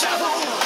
Deja vu!